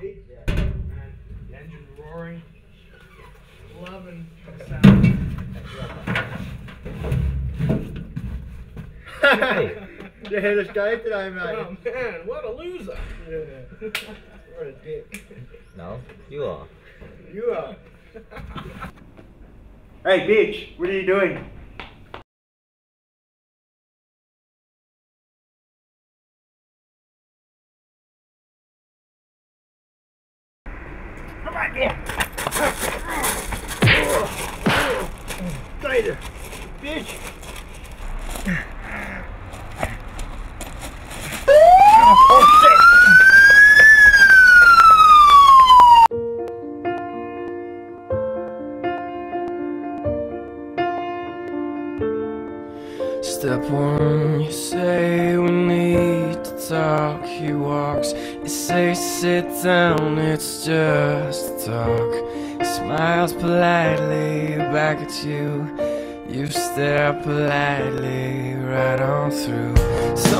See? Yeah. Man, the engine roaring. Loving the sound. Hey. Det är helt gøy til deg, Oh man. man, what a loser! What a dick. No, you are. You are. Hey, bitch, what are you doing? Come on. Stay there, bitch. Step one, you say sit down, it's just talk. Smiles politely back at you. You stare politely right on through some